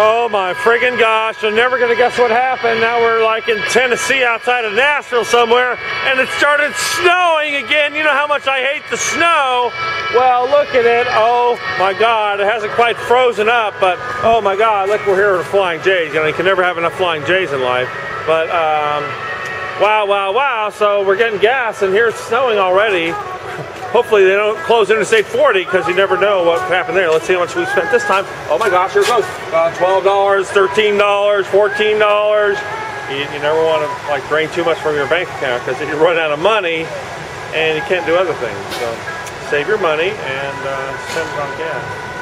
Oh my friggin' gosh, I'm never gonna guess what happened. Now we're like in Tennessee outside of Nashville somewhere, and it started snowing again. You know how much I hate the snow. Well, look at it. Oh my god, it hasn't quite frozen up, but oh my god, look, we're here with Flying J's. You know, you can never have enough Flying J's in life. But, um, wow, wow, wow. So we're getting gas, and here it's snowing already hopefully they don't close Interstate 40 because you never know what happened there. Let's see how much we spent this time. Oh my gosh, here it goes. Uh, $12, $13, $14. You, you never want to like drain too much from your bank account because if you run out of money and you can't do other things. So save your money and uh, spend it on gas.